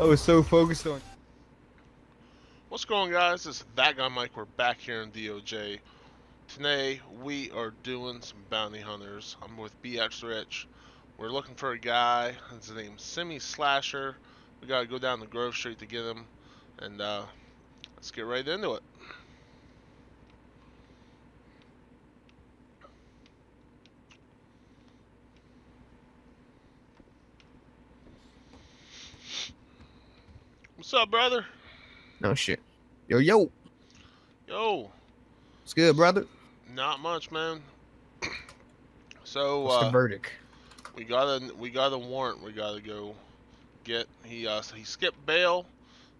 I was so focused on. What's going on, guys? It's that guy Mike. We're back here in DOJ. Today we are doing some bounty hunters. I'm with BxRich. We're looking for a guy. His name's Simmy Slasher. We gotta go down to Grove Street to get him, and uh, let's get right into it. What's up, brother? No shit. Yo, yo. Yo, What's good, brother? not much, man. So What's the uh, verdict? we got a we got a warrant. We gotta go get. He uh he skipped bail.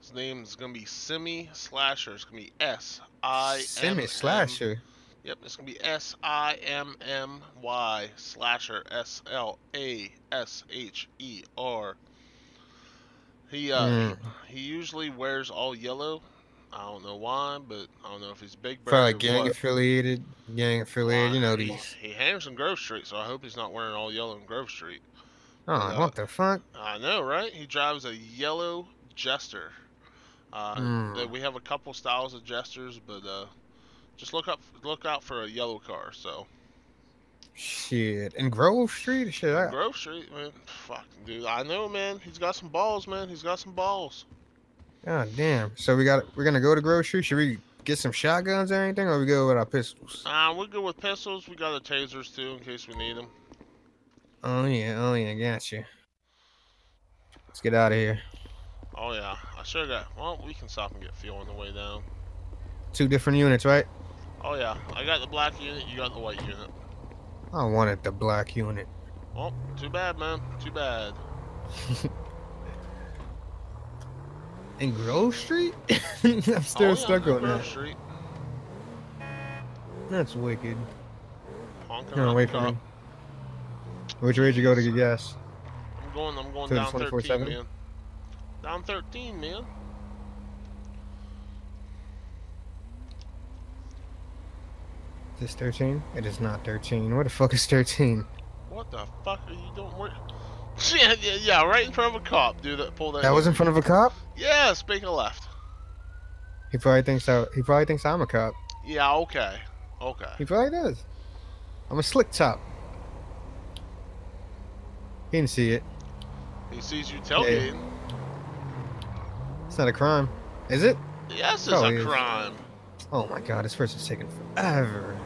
His name is gonna be Simmy Slasher. It's gonna be S I M Simmy Slasher. Yep, it's gonna be S I M M Y Slasher S L A S H E R. He uh Mm. he usually wears all yellow. I don't know why, but I don't know if he's big Probably gang what. affiliated. Gang affiliated. You know He- these. He hangs in Grove Street, so I hope he's not wearing all yellow in Grove Street. Oh, uh, what the fuck? I know, right? He drives a yellow Jester. Uh, that We have a couple styles of Jesters, but uh, just look up, look out for a yellow car. So Shit. And Grove Street? Shit. I, Grove Street, man, fuck, dude. I know, man. He's got some balls, man. He's got some balls. God damn. So we got. We're gonna go to Grove Street. Should we get some shotguns or anything, or we go with our pistols? Uh, we're good with pistols. We got the tasers too, in case we need them. Oh yeah. Oh yeah. I got you. Let's get out of here. Oh yeah, I sure got. Well, we can stop and get fuel on the way down. Two different units, right? Oh yeah, I got the black unit. You got the white unit. I wanted the black unit. Well, too bad, man. Too bad. In Grove Street? I'm still Oh, yeah, stuck on Grove that. Street. That's wicked. Honking No, wait for me. Which way did you go to get gas? I'm going. I'm going To down 13, 24/7? man. Down 13, man. This 13? It is not 13. What the fuck is 13? What the fuck are you doing? Where? Yeah, yeah, yeah, right in front of a cop, dude. That pulled that. That was in front of a cop? Yeah, speaking left. He probably thinks I, he probably thinks I'm a cop. Yeah, okay, okay. He probably does. I'm a slick top. He didn't see it. He sees you tailgating. It's not a crime. Is it? Yes, it's Probably a crime. Oh my god, this person's taking forever.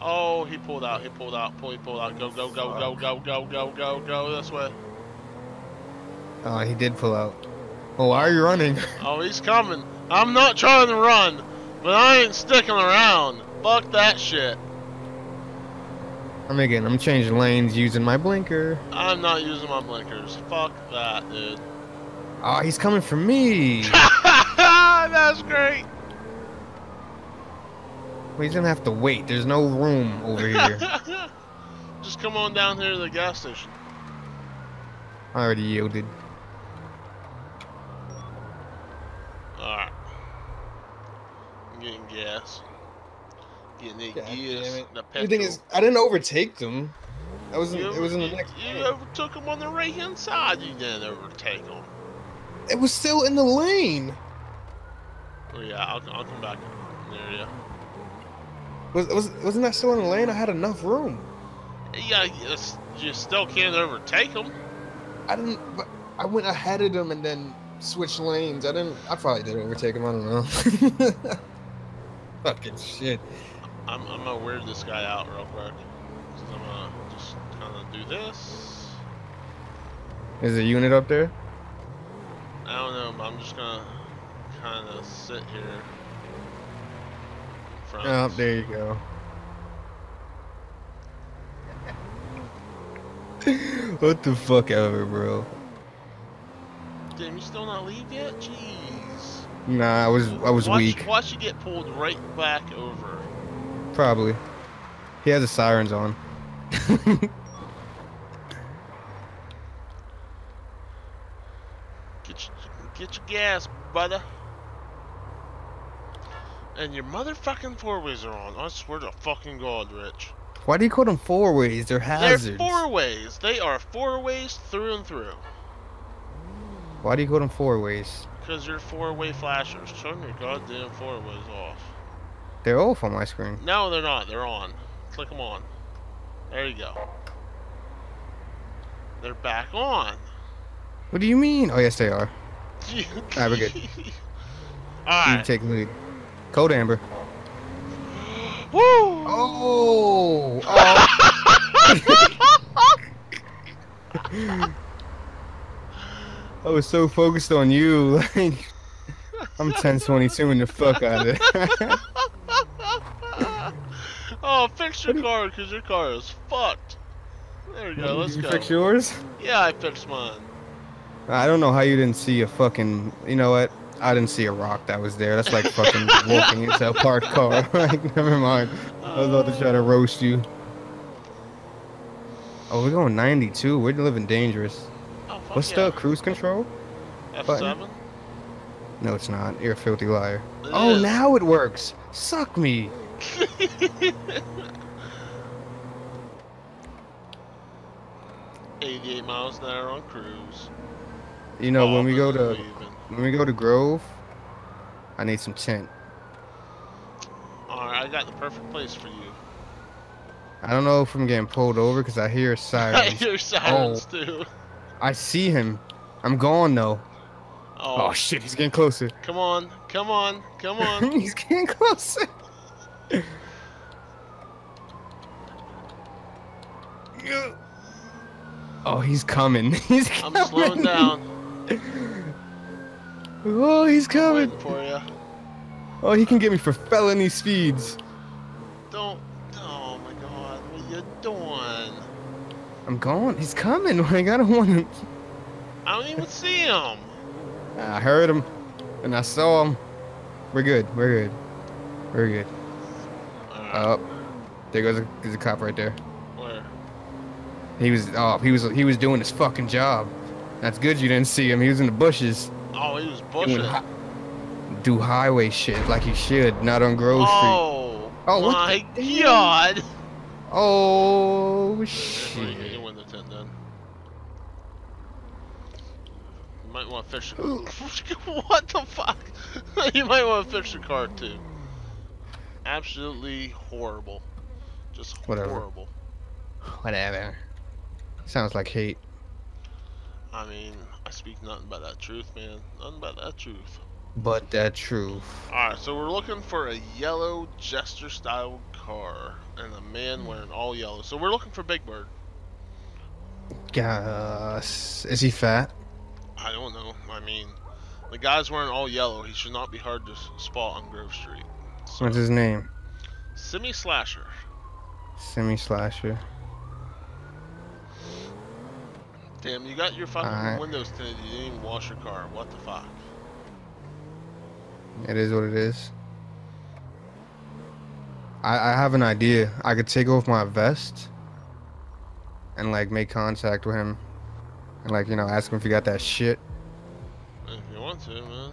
Oh, he pulled out, he pulled out, pull, he pulled out. Go, go, go, go, go, go, go, go, go, this way. Oh, uh, he did pull out. Oh, why are you running? oh, he's coming. I'm not trying to run, but I ain't sticking around. Fuck that shit. I'm again, I'm changing lanes using my blinker. I'm not using my blinkers. Fuck that, dude. Oh, he's coming for me. That's great. Well, he's gonna have to wait. There's no room over here. Just come on down here to the gas station. I already yielded. Alright. I'm getting gas. Getting the God it. The The thing is, I didn't overtake them. I was in, you, it was in the next. You lane. overtook him on the right hand side. You didn't overtake him. It was still in the lane. Oh yeah, I'll, I'll come back there. Yeah. Was was wasn't that still in the lane? I had enough room. Yeah, you, you still can't overtake him. I didn't. But I went ahead of them and then switched lanes. I didn't. I probably did overtake him. I don't know. Fucking shit. I'm, I'm gonna weird this guy out real quick. So I'm gonna just kind of do this. Is a unit up there? I don't know, but I'm just gonna kind of sit here. front. Oh, there you go. what the fuck ever, bro. Damn, you still not leave yet? Jeez. Nah, I was I was watch, weak. Watch you get pulled right back over. Probably. He has the sirens on. Get your, get your gas, brother. And your motherfucking four ways are on. I swear to fucking God, Rich. Why do you call them four ways? They're hazards. They're four ways. They are four ways through and through. Why do you call them four ways? Because you're four way flashers. Turn your goddamn four ways off. They're off on my screen. No, they're not. They're on. Click them on. There you go. They're back on. What do you mean? Oh yes, they are. Alright, we're good. You Alright. take lead. Code Amber. Woo! Oh. oh. I was so focused on you. Like, I'm 1022 in the fuck out of it. oh, fix your car because your car is fucked. There we go. Let's you go. fix yours? Yeah, I fixed mine. I don't know how you didn't see a fucking. You know what? I didn't see a rock that was there. That's like fucking walking into a parked car. like, never mind. I was about to try to roast you. Oh, we're going 92. We're living dangerous. Oh, What's yeah. the cruise control? F7? No, it's not. You're a filthy liar. It Oh, is. now it works. Suck me. Eighty-eight miles an hour on cruise. You know, when oh, we go to weaving. when we go to Grove, I need some tent. All right, I got the perfect place for you. I don't know if I'm getting pulled over because I hear sirens. I hear sirens oh. too. I see him. I'm gone though. Oh, Oh shit, he's getting closer. come on, come on, come on. he's getting closer. oh, he's coming. He's coming. I'm slowing down. Oh, he's coming. for you. Oh, he can get me for felony speeds. Don't. Oh my God, what are you doing? I'm going. He's coming. Like I don't want him. I don't even see him. I heard him, and I saw him. We're good. We're good. We're good. Right, Up. Oh, there goes a, there's a cop right there. where? He was. Oh, he was. He was doing his fucking job. That's good. You didn't see him. He was in the bushes. Oh, he was bushing. hi- do highway shit like he should, not on Grove oh, Street. Oh, Oh, what my the? God. Oh you shit. can win the tent then. You might want to fish. what the fuck? you might want to fish the car too. Absolutely horrible. Just Whatever. horrible. Whatever. Sounds like hate. I mean, I speak nothing but that truth, man. Nothing but that truth. But that truth. Alright, so we're looking for a yellow jester style car and a man hmm. wearing all yellow. So we're looking for Big Bird. Gus. Is he fat? I don't know. I mean, the guy's wearing all yellow. He should not be hard to spot on Grove Street. So, What's his name? Simmy Slasher. Semi Slasher. Damn, you got your fucking Alright. windows tinted. You didn't even wash your car. What the fuck? It is what it is. I, I have an idea. I could take off my vest and like make contact with him and like you know ask him if he got that shit. If you want to, man.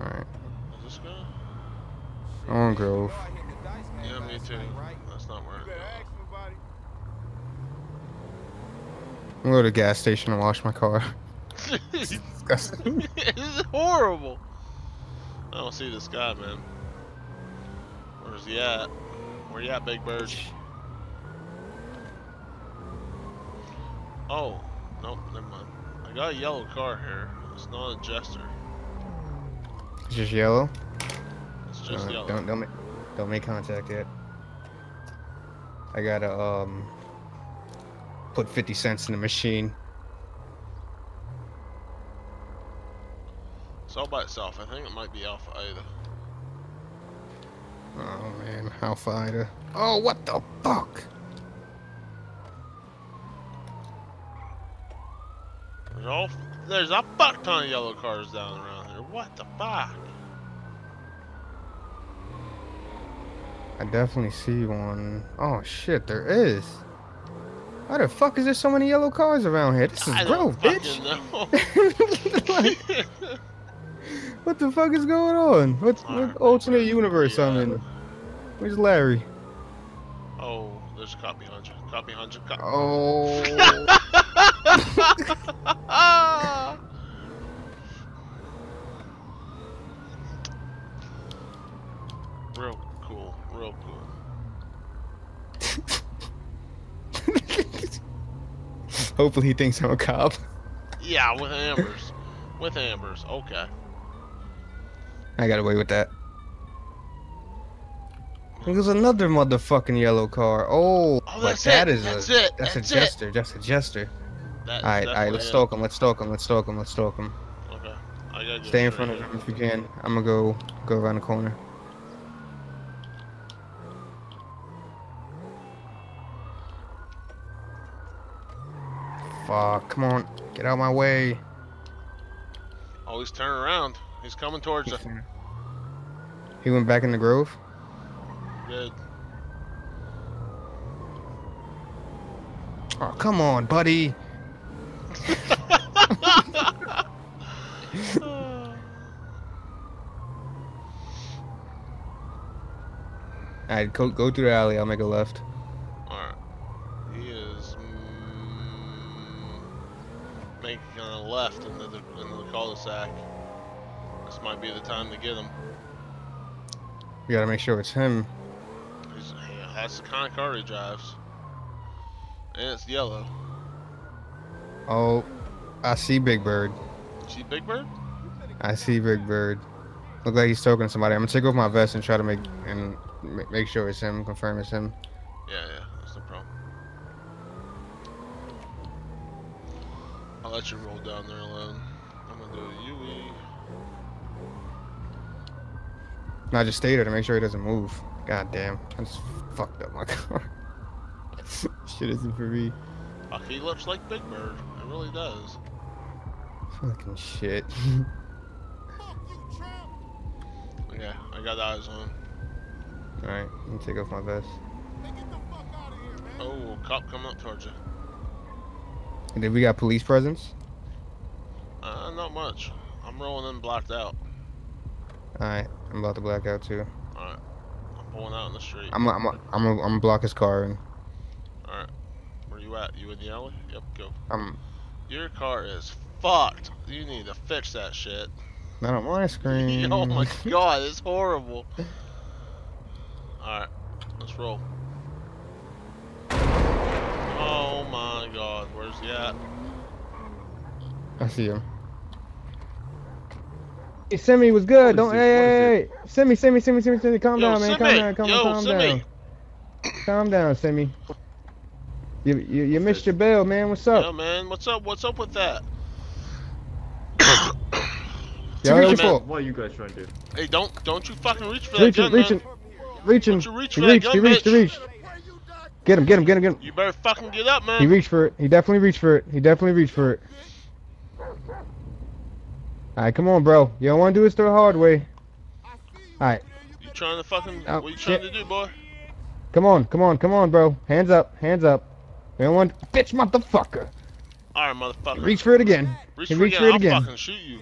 All right, Is this guy? on Grove. Yeah, me too. That's not where. it I'm gonna go to the gas station and wash my car. Disgusting. this is horrible. I don't see this guy, man. Where's he at? Where you at, Big Bird? Oh, nope, never mind. I got a yellow car here. It's not a jester. It's just yellow. It's just Uh, yellow. Don't don't make don't make contact yet. I got a, um put 50 cents in the machine. It's all by itself. I think it might be Alpha Ida. Oh man, how fighter. Oh what the fuck? There's all there's a fuck ton of yellow cars down around here. What the fuck? I definitely see one. Oh shit, there is. Why the fuck is there so many yellow cars around here? This is I bitch. Like, what the fuck is going on? What, what alternate universe where I'm in? Where's Larry? Oh, there's a cop behind you. Cop behind you. Oh. real cool. Real cool. Hopefully he thinks I'm a cop. Yeah, with ambers. with ambers. Okay. I got away with that. There's another motherfucking yellow car. Oh, Oh, that's that it. is That's a it. that's, That's a it. jester. That's a jester. That's All right, all right. Let's it. stalk him. Let's stalk him. Let's stalk him. Let's stalk him. Okay. I gotta go Stay in front of him if you can. I'm gonna go go around the corner. Fuck! Come on, get out of my way. Oh, he's turning around. He's coming towards you. He went back in the grove. Good. Oh, come on, buddy. All right, go go through the alley. I'll make a left. Alright. He is mm, making a left into the, into the cul-de-sac. This might be the time to get him. We gotta make sure it's him. He's, yeah, that's the kind of car he drives. And it's yellow. Oh, I see Big Bird. See Big Bird? I see Big Bird. Look like he's talking to somebody. I'm gonna take off my vest and try to make and make sure it's him. Confirm it's him. Yeah, yeah, that's no problem. Let you roll down there alone. I'm gonna do a UE. I just stay there to make sure he doesn't move. God damn, I just fucked up my car. Shit isn't for me. He looks like Big Bird. It really does. Fucking shit. Yeah, I got eyes on. Alright, let me take off my vest. Oh, cop coming up towards you. And then we got police presence. Uh, not much. I'm rolling in blacked out. Alright, I'm about to black out too. Alright. I'm pulling out in the street. I'm I'm I'm I'm gonna block his car Alright. Where you at? You in the alley? Yep, go. I'm Your car is fucked. You need to fix that shit. not on my screen. oh my god, it's horrible. Alright, let's roll. Oh my god, where's he at? I see him. Hey, Simmy was good. Don't hey, hey. Simmy, Simmy, Simmy, Simmy, Simmy. Calm Yo, down, man. Calm Simmy. down. Calm, Yo, calm Simmy. down. Calm down, Simmy. You, you, you missed your bail, man. What's up? Yeah, man, what's up? What's up with that? Y'all Hey, man. What are you guys trying to do? Hey, don't don't you fucking reach for that Reaching, gun, reaching, man. reaching. Don't you reach He for that reached. gun, He reached. He bitch. reached. Get him. Get him. Get him. Get him. You better fucking get up, man. He reached for it. He definitely reached for it. He definitely reached for it. Alright, come on, bro. You don't want to do this the hard way. Alright, You trying to fucking? Oh, what you shit. trying to do, boy? come on, come on, come on, bro. Hands up, hands up. You don't want, bitch, motherfucker. All right, motherfucker. Reach for it again. Reach for, reached it for it again. I'll again. fucking shoot you.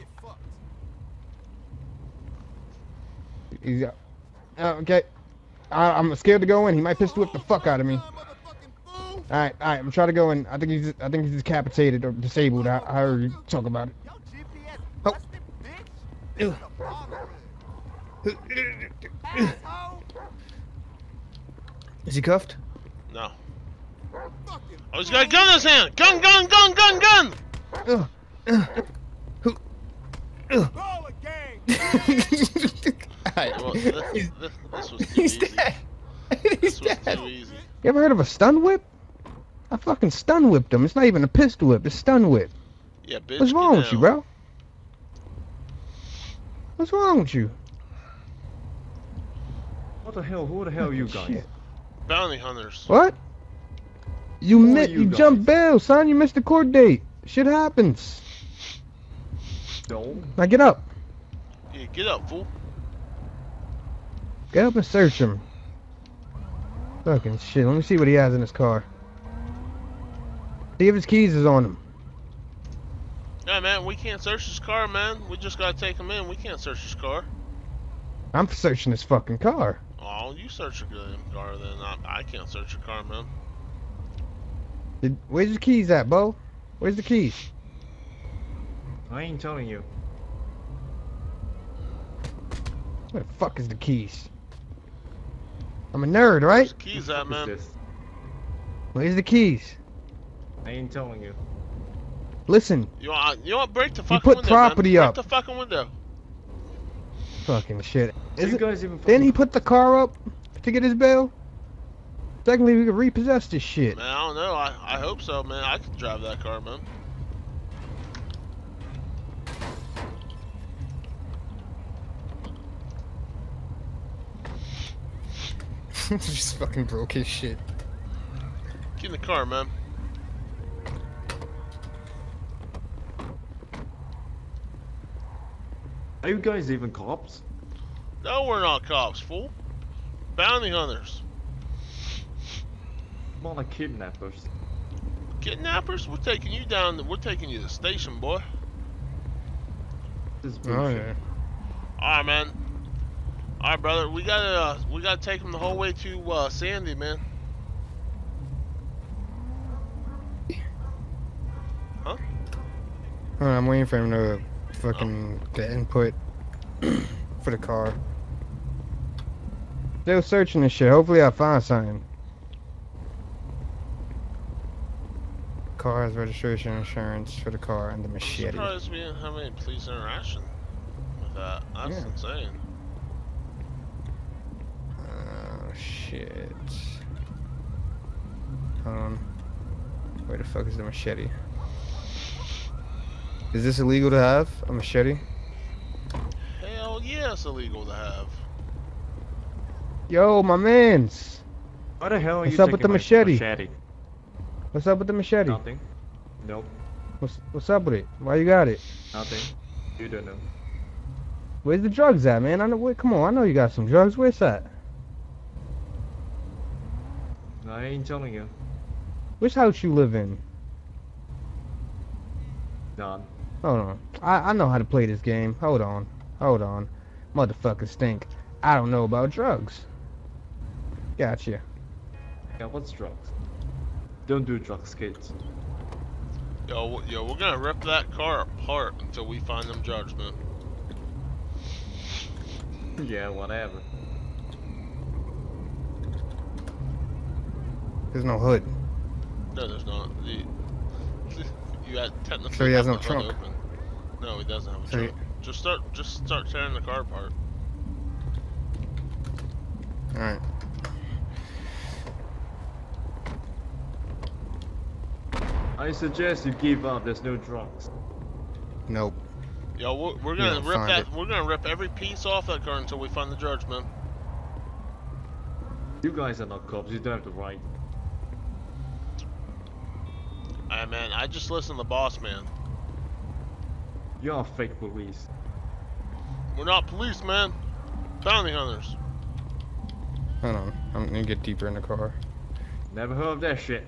He's, uh, okay. I, I'm scared to go in. He might pistol whip the fuck out of me. All right, all right. I'm trying to go in. I think he's, I think he's decapitated or disabled. I, I heard you talk about it. Oh. Ew. Is he cuffed? No. Oh, he's got a gun in his hand. Gun, gun, gun, gun, gun. Ugh. Ugh. Who? Ugh. Alright. Well, this, this, this was too He's easy. dead. He's was dead. You ever heard of a stun whip? I fucking stun whipped him. It's not even a pistol whip. It's stun whip. Yeah, bitch. What's wrong with you, bro? What's wrong with you? What the hell? Who the hell are you oh, guys? Shit. Bounty hunters. What? You Who are mi- you you, jumped bail, son. You missed the court date. Shit happens. No. Now get up. Yeah, get up, fool. Get up and search him. Fucking shit. Let me see what he has in his car. See if his keys is on him. Yeah, man, we can't search his car, man. We just gotta take him in. We can't search his car. I'm searching his fucking car. Oh, you search a good car, then I, I can't search your car, man. Did, where's the keys at, Bo? Where's the keys? I ain't telling you. Where the fuck is the keys? I'm a nerd, right? Where's the keys at, man? Where's the keys? I ain't telling you. Listen, You want, you want break the fucking put window, property man. up. Break the fucking window. fucking shit. Do Is you it, guys even didn't he put the car up to get his bail? Secondly, we could repossess this shit. Man, I don't know. I, I hope so, man. I could drive that car, man. Just fucking broke his shit. Get in the car, man. Are you guys even cops? No, we're not cops, fool. Bounty hunters. More like kidnappers. Kidnappers? We're taking you down. We're taking you to the station, boy. This is Oh bullshit. yeah. All right, man. All right, brother. We gotta uh, we gotta take him the whole way to uh, Sandy, man. On, I'm waiting for him to fucking get input for the car. Still searching this shit. Hopefully I find something. Car's registration insurance for the car and the I'm machete. surprised we didn't have any police interaction with that. That's Yeah. insane. Oh shit. Hold on. Where the fuck is the machete? Is this illegal to have? A machete? Hell yeah, it's illegal to have. Yo, my mans! What the hell are What's you up with taking the machete? machete? What's up with the machete? Nothing. Nope. What's what's up with it? Why you got it? Nothing. You don't know. Where's the drugs at, man? I know. Wait, come on, I know you got some drugs. Where's that? I ain't telling you. Which house you live in? None. Hold on. I I know how to play this game. Hold on. Hold on. Motherfuckers stink. I don't know about drugs. Gotcha. Yeah, what's drugs? Don't do drugs, kids. Yo, yo, we're gonna rip that car apart until we find them judgment. yeah, whatever. There's no hood. No, there's not. The, you had technically. So he has no trunk. Open. No, he doesn't have a So he- trunk. Just start, just start tearing the car apart. All right. I suggest you give up. There's no drugs. Nope. Yo, we're, we're gonna rip that. it. We're gonna rip every piece off that car until we find the judge, man. You guys are not cops. You don't have the right. Hey man, I just listen to the boss man. You're fake police. We're not police, man. Bounty hunters. Hold on. I'm gonna get deeper in the car. Never heard of that shit.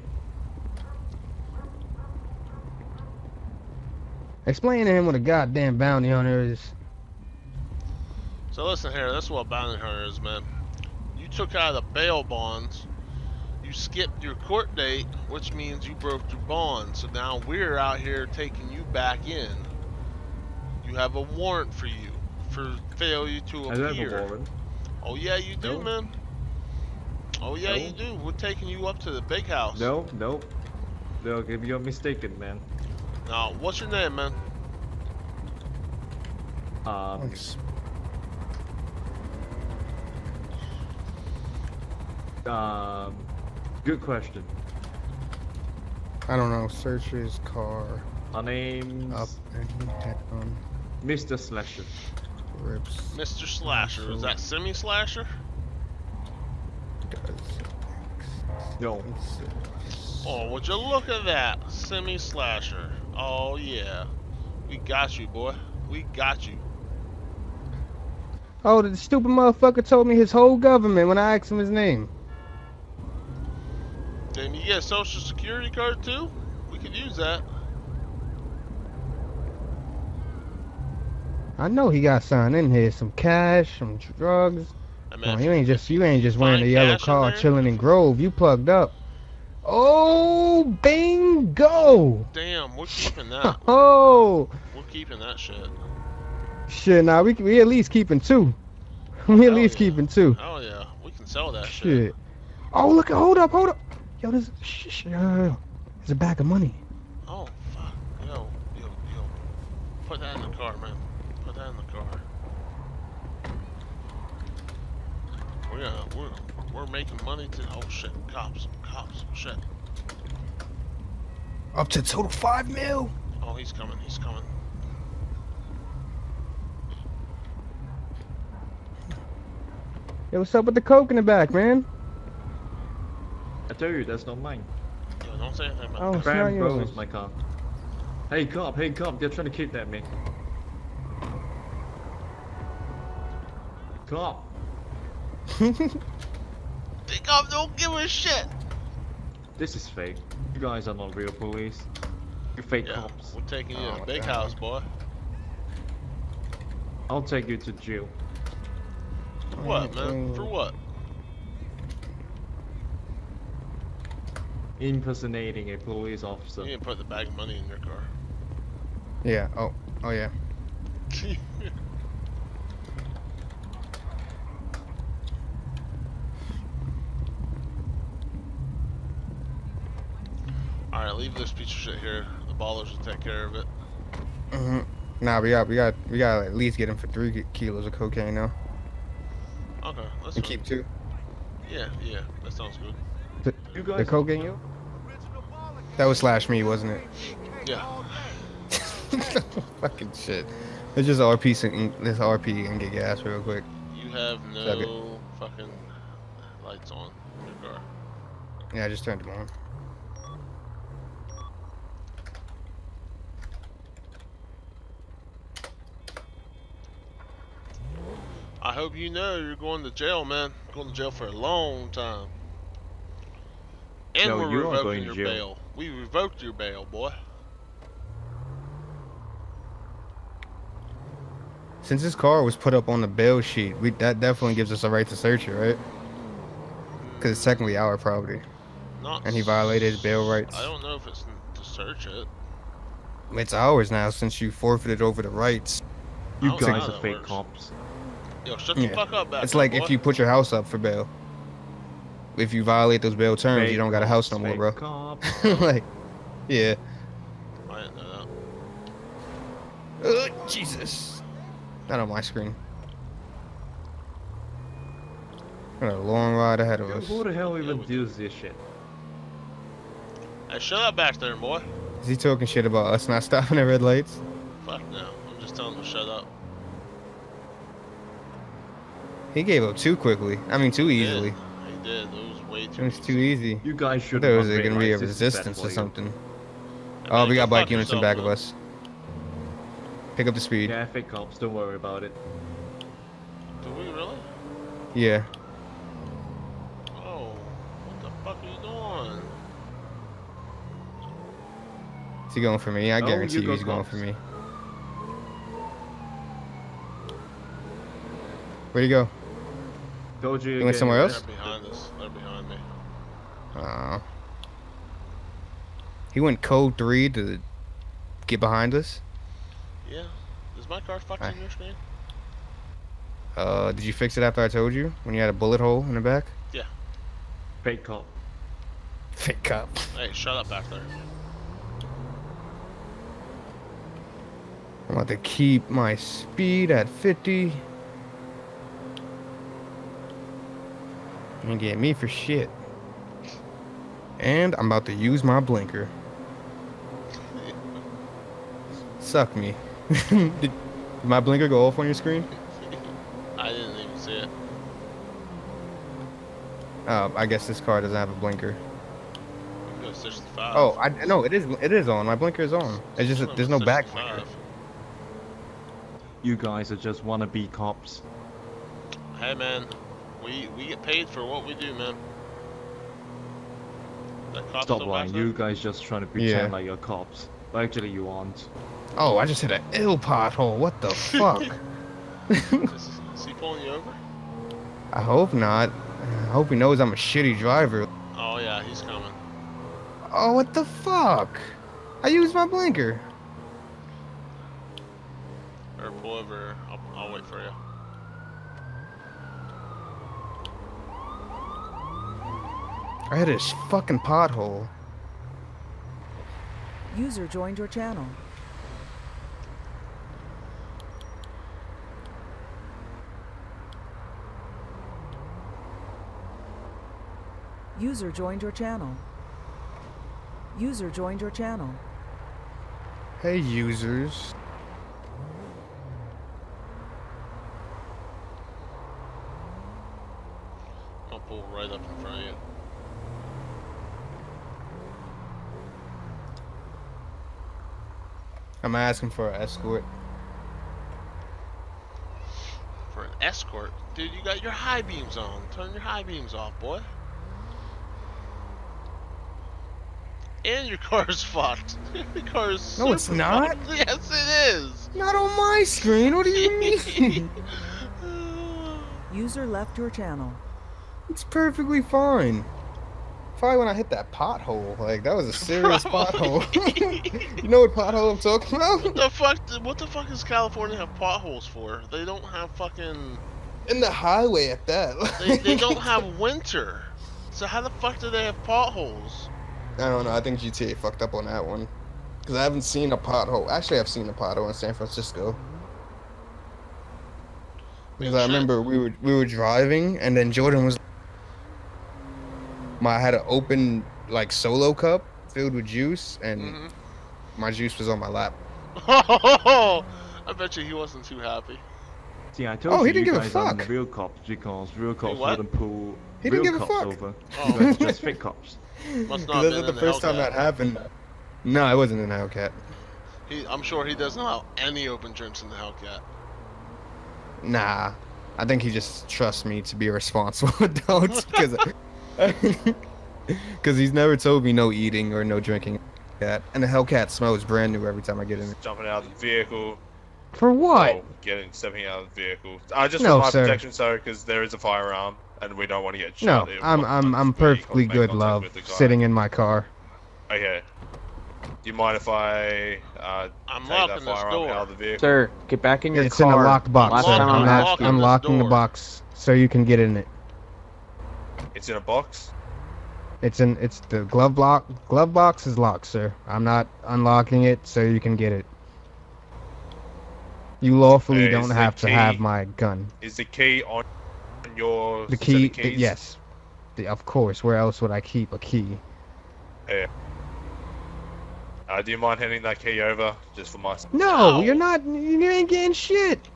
Explain to him what a goddamn bounty hunter is. So listen here, that's what a bounty hunter is, man. You took out the bail bonds. You skipped your court date, which means you broke your bond. So now we're out here taking you back in. You have a warrant for you for failure to I don't have appear. a warrant. Oh yeah, you do, No. man. Oh yeah, No. you do. We're taking you up to the big house. No, no. No, you're mistaken, man. Now, what's your name, man? Um, um, good question. I don't know. Search his car. My name's Up and down. Mr. Slasher. Rips. Mr. Slasher. Is that Semi Slasher? Does. No. Oh, would you look at that? Semi Slasher. Oh, yeah. We got you, boy. We got you. Oh, the stupid motherfucker told me his whole government when I asked him his name. Then you get a social security card, too? We could use that. I know he got something in here. Some cash, some drugs. Oh, man, you ain't just you ain't just wearing a yellow car chilling in Grove. You plugged up. Oh, bingo! Damn, we're keeping that. Oh, We're keeping that shit. shit. Now we we at least keeping two. We at Hell least yeah. keeping two. Oh yeah, we can sell that shit. Shit. Oh, look! Hold up! Hold up! Yo, this sh- sh- yo, yo, yo. There's a bag of money. Oh fuck, yo, yo, yo. Put that in the car, man. Put that in the car. We're gonna, we're, we're making money to. Oh shit, cops, cops, shit. Up to total five mil. Oh, he's coming, he's coming. Yo, what's up with the coke in the back, man? I tell you, that's not mine. Yo, don't say anything about Oh, that. it's not Cram yours. Bros, my car. Hey cop, hey cop, they're trying to kidnap me. Cop, The cop don't give a shit. this is fake. You guys are not real police. You're fake Yeah, cops. we're taking you Oh, to the big the house, boy. I'll take you to jail. What, man? For what? Impersonating a police You officer. didn't put the bag of money in your car. Yeah. Oh. Oh yeah. Alright, leave this piece of shit here. The ballers will take care of it. hmm Nah, we got we got we got to at least get him for three kilos of cocaine now. Okay, let's keep two. Yeah, yeah, that sounds good. You The cocaine you? That was slash me, wasn't it? Yeah. Fucking shit. It's just RP and this RP and get gas real quick. You have Suck it. no fucking lights on in your car. Yeah, I just turned them on. I hope you know you're going to jail, man. Going to jail for a long time. And No, we're you are revoking going to your jail. bail. We revoked your bail, boy. Since his car was put up on the bail sheet, we that definitely gives us a right to search it, right? Because it's technically our property, Not and he violated his bail rights. I don't know if it's to search it. It's ours now since you forfeited over the rights. You don't know how guys are fake works. cops. Yo, shut the fuck up back It's there, like boy. if you put your house up for bail. If you violate those bail terms, Fake you don't got a house no cops, more, fake bro. cops. like, yeah. I didn't know Uh, Jesus. Not on my screen. Got a long ride ahead of Yo, us. Who the hell even we- does this shit? that. Hey, shut up back there, boy. Is he talking shit about us not stopping at red lights? Fuck no. I'm just telling him to shut up. He gave up too quickly. I mean, too He easily. did. He did. It was way It too was too easy. easy. You guys should. thought it was gonna be a realize this is bad resistance or you. something. Hey, Oh, we got bike units in yourself, back of us. Pick up the speed. Yeah, fake cops. Don't worry about it. Do we really? Yeah. Oh, what the fuck are you doing? Is he going for me? I Oh, guarantee you you go he's going for me. Where'd he go? Told you. You went somewhere else? They're behind us. They're behind me. Uh, he went code three to get behind us. Yeah. Is my car fucking Aye. on your screen? Uh, did you fix it after I told you when you had a bullet hole in the back? Yeah. Fake cop. Fake cop. Hey, shut up back there. I'm about to keep my speed at 50. You ain't getting me for shit. And I'm about to use my blinker. Suck me. Did my blinker go off on your screen? I didn't even see it. Uh, I guess this car doesn't have a blinker. We can go 65. Oh, I no, it is it is on. My blinker is on. It's just there's no back blinker. You guys are just wannabe cops. Hey man, we we get paid for what we do, man. Stop lying. You guys just trying to pretend Yeah. like you're cops. But actually, you aren't. Oh, I just hit an ill pothole. What the fuck? Is, is he pulling you over? I hope not. I hope he knows I'm a shitty driver. Oh yeah, he's coming. Oh, what the fuck? I used my blinker. Or pull over. I'll, I'll wait for you. I hit a fucking pothole. User joined your channel. User joined your channel. User joined your channel. Hey, users. I'll pull right up in front of you. I'm asking for an escort. For an escort? Dude, you got your high beams on. Turn your high beams off, boy. And your car's fucked. your car is No, it's not. fucked. Yes, it is. Not on my screen. What do you mean? User left your channel. it's perfectly fine. Probably when I hit that pothole. Like that was a serious pothole. you know what pothole I'm talking about? what the fuck? What the fuck does California have potholes for? They don't have fucking. In the highway at that. They, they don't have winter. So how the fuck do they have potholes? I don't know. I think GTA fucked up on that one. Because I haven't seen a pothole. Actually, I've seen a pothole in San Francisco. Because I remember we were we were driving, and then Jordan was. My I had an open like solo cup filled with juice, and hmm my juice was on my lap. I bet you he wasn't too happy. See, I told Oh, you he didn't you give a guys aren't fuck. real cops because real cops what? wouldn't pull He real didn't give a cops fuck. over. Oh. You guys just fake cops. Must 'Cause not have that's been the the first time that happened. No, I wasn't in Hellcat. He, I'm sure he doesn't allow any open drinks in the Hellcat. Nah, I think he just trusts me to be a responsible adult because because he's never told me no eating or no drinking. That and the Hellcat smells brand new every time I get in it. jumping out of the vehicle. For what? or getting stepping out of the vehicle. Uh, just No, for my sir. protection, sir, because there is a firearm, and we don't want to get shot. if I'm I'm I'm perfectly good, love. with the guy. Sitting in my car. Okay. Do you mind if I uh, I'm take that locking this firearm door. out of the vehicle? Sir, get back in your It's car. in a locked box, Last sir. I'm I'm, I'm, locking, I'm this locking the box so you can get in it. It's in a box. It's in it's the glove block. Glove box is locked, sir. I'm not unlocking it so you can get it. You lawfully Uh, don't the have to have my gun. Is the key on your The key, keys? yes. The, of course. Where else would I keep a key? Uh, do you mind handing that key over just for my? No, No. you're not. You ain't getting shit.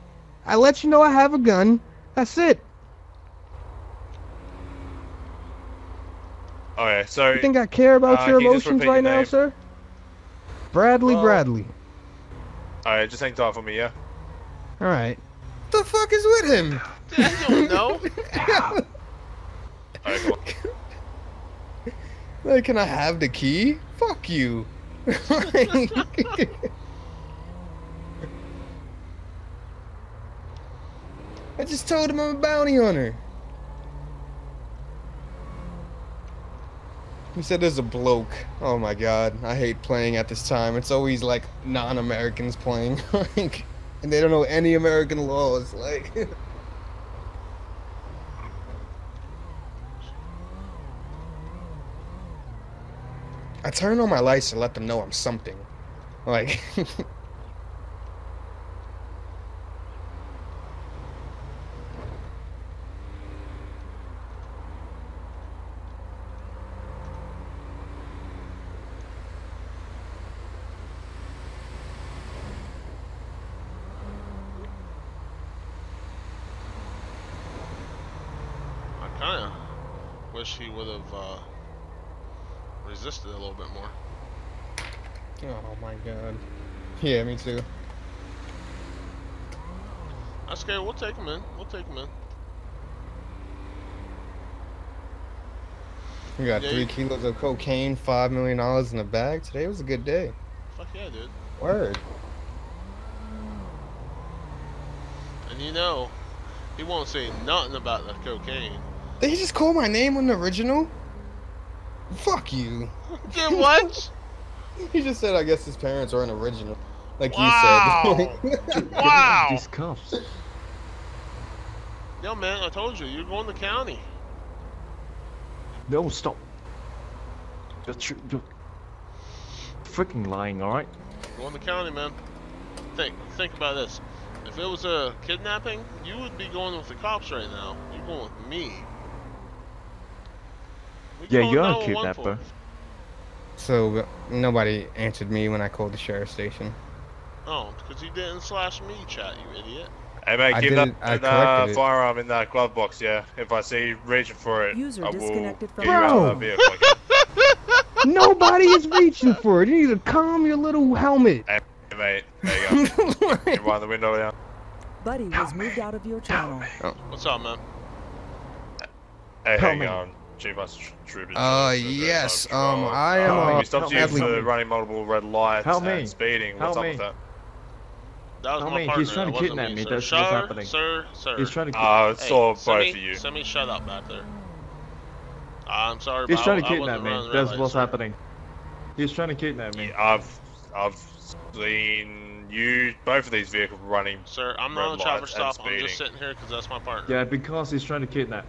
I let you know I have a gun. That's it. Okay, so You think I care about Uh, your can you emotions repeat your right now, name? sir? Bradley Well- Bradley. alright, just hang tight for me, yeah. All right. What the fuck is with him? I don't know. Alright, come on. Like, can I have the key? Fuck you. I just told him I'm a bounty hunter. He said there's a bloke. Oh my god, I hate playing at this time. It's always like non-Americans playing, like, and they don't know any American laws. Like, I turn on my lights to let them know I'm something. Like, I kind of wish he would have uh, resisted a little bit more. oh my god. Yeah, me too. That's okay. We'll take him in. We'll take him in. We got Yeah, three kilos of cocaine, five million dollars in the bag. Today was a good day. Fuck yeah, dude. Word. And you know, He won't say nothing about the cocaine. Did he just call my name on the original? Fuck you. Did what? He just said I guess his parents aren't original. Like Wow. you said. wow. These cuffs. Yo, man, I told you, you're going to county. No, stop. You're, tr- you're freaking lying, alright? Going to county, man. Think, think about this. If it was a kidnapping, you would be going with the cops right now. You're going with me. We Yeah, you're a 911 for kidnapper. it. so uh, nobody answered me when I called the sheriff station. Oh, because you didn't slash me, chat, you idiot. Hey mate, I keep did that it- I uh, firearm in that glove box, yeah. If I see you reaching for it, User I will disconnected get from- you out Bro. of that vehicle. Nobody is reaching for it. You need to calm your little helmet. hey mate, there you go. you wind the window down. Buddy was moved out of your channel. What's up, man? Hey, Help hang me. on. Chief Master Troopers. Uh, yes. Um, I am. Help. Uh, we stopped you help me. for running multiple red lights Help and me. speeding. Help What's up me. with that? That was Tell my me, partner. he's trying to kidnap me, me, that's sir, what's happening. Sir, sir. He's trying to. Uh, it's Hey, all Simmy, both of you. Simmy, shut up back there. I'm sorry, He's but trying I, to kidnap me. That's lights, what's sir. happening. He's trying to kidnap me. Yeah, I've, I've seen you, both of these vehicles running. Sir, I'm not on traffic lights stop. I'm just sitting here because that's my partner. Yeah, because he's trying to kidnap.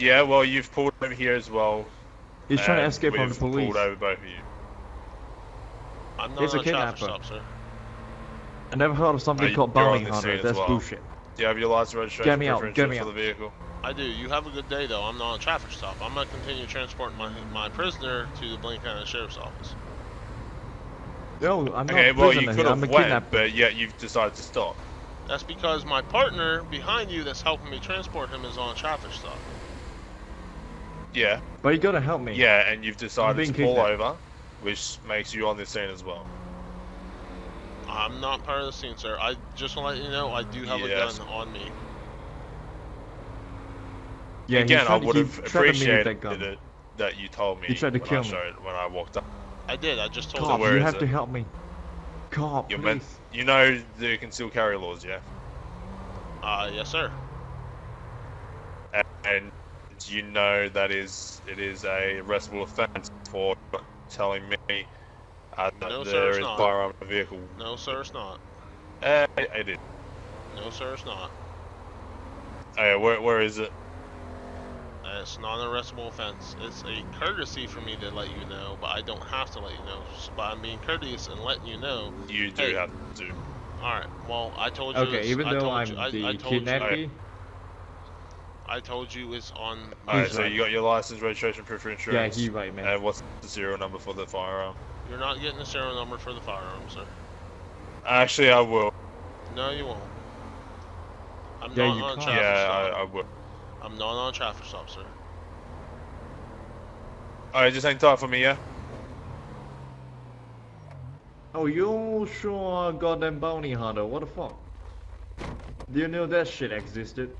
Yeah, well, you've pulled over here as well. He's trying to escape from the police. pulled over both of you. I'm not He's a a traffic kidnapper. stop, sir. I never heard of something Uh, called you're bounty hunter. That's well. bullshit. Do you have your license registration Get me out, proof of get me insurance for the vehicle? I do. You have a good day, though. I'm not on a traffic stop. I'm going to continue transporting my my prisoner to the Blaine County Sheriff's Office. No, I'm not Okay, a well, you prisoner could here. I'm a have went, kidnapper. but yet you've decided to stop. That's because my partner behind you that's helping me transport him is on a traffic stop. Yeah, But you gotta help me. yeah, and you've decided to pull kidnapped. over, which makes you on the scene as well. I'm not part of the scene, sir. I just want to let you know I do have Yes. a gun on me. Yeah, again, I would have trapping me with appreciated that gun. it that you told me you tried to when kill I me. when I walked up. I did. I just told Cop, you. where you is have it? to help me. Cop, You please. meant you know the concealed carry laws, yeah, Uh, yes, sir. and, and you know that is it is a arrestable offence for telling me uh, that No, sir, there it's is firearm in the vehicle. No, sir, it's not. Uh, I, I did. No, sir, it's not. Okay, where where is it? Uh, It's not an arrestable offense. It's a courtesy for me to let you know, but I don't have to let you know. Just by being courteous and letting you know. You do Hey. have to. All right. Well, I told you. Okay, it's- even I though told I'm you, I, the I told you, kidnappee, I told you it's on. Alright, He's so right. you got your license, registration, proof of yeah, insurance. he right, man. And what's the serial number for the firearm? You're not getting the serial number for the firearm, sir. Actually, I will. No, you won't. I'm Yeah, not you on a can't. traffic Yeah, stop. I, I will. I'm not on a traffic stop, sir. Alright, just hang tight for me, yeah? Oh, you sure goddamn bounty hunter? What the fuck? Do you know that shit existed?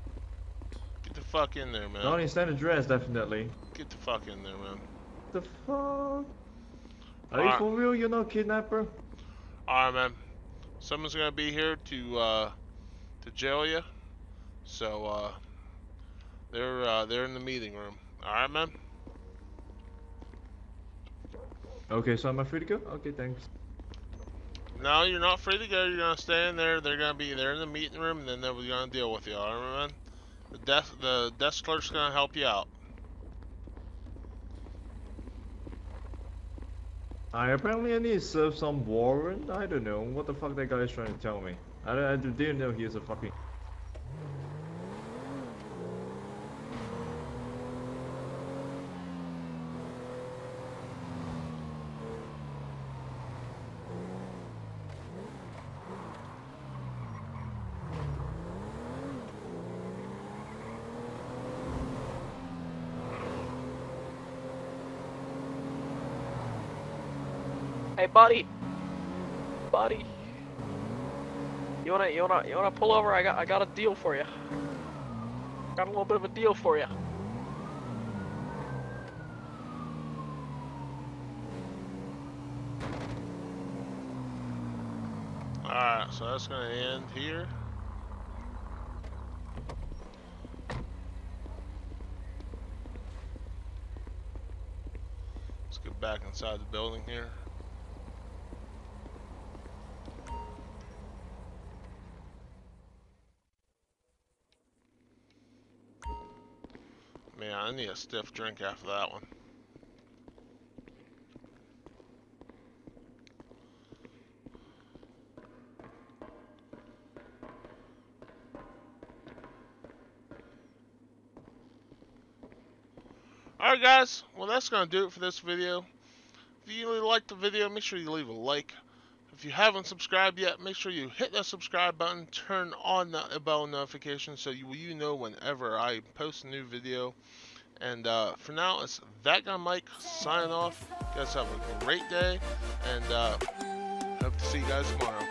Get the fuck in there, man. Not in standard dress, definitely. Get the fuck in there, man. The fuck? Are you Alright. for real? You're not kidnapper? All right, man. Someone's gonna be here to uh, to jail you. So uh, they're uh, they're in the meeting room. All right, man. Okay, so am I free to go? Okay, thanks. No, you're not free to go. You're gonna stay in there. They're gonna be there in the meeting room, and then they're gonna deal with you. All right, man. The desk the desk clerk's gonna help you out. I apparently I need to serve some warrant. I don't know what the fuck that guy is trying to tell me. I, I didn't know he was a fucking. buddy. Buddy. You wanna you wanna you wanna pull over? I got I got a deal for you. Got a little bit of a deal for you. Alright, so that's gonna end here. Let's get back inside the building here. Need a stiff drink after that one. Alright guys, well that's going to do it for this video. If you really liked the video, make sure you leave a like. If you haven't subscribed yet, make sure you hit that subscribe button, turn on the bell notification so you, you know whenever I post a new video. And uh, for now, it's That Guy Mike signing off. You guys have a great day, and uh, hope to see you guys tomorrow.